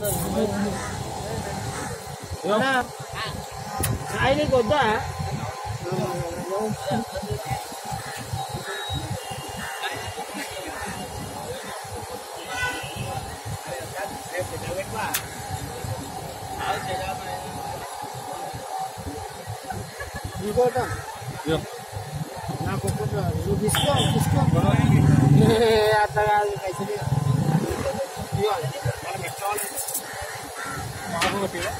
Nah, ini kota Yuk. Nah, kok kok lu bisa, bisa. Eh, atau kayak gitu. Yuk. पानी में पीला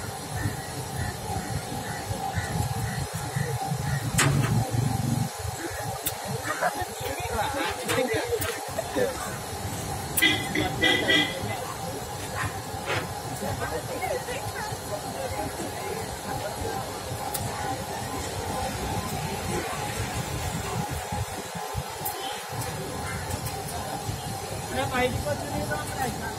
आईडी पर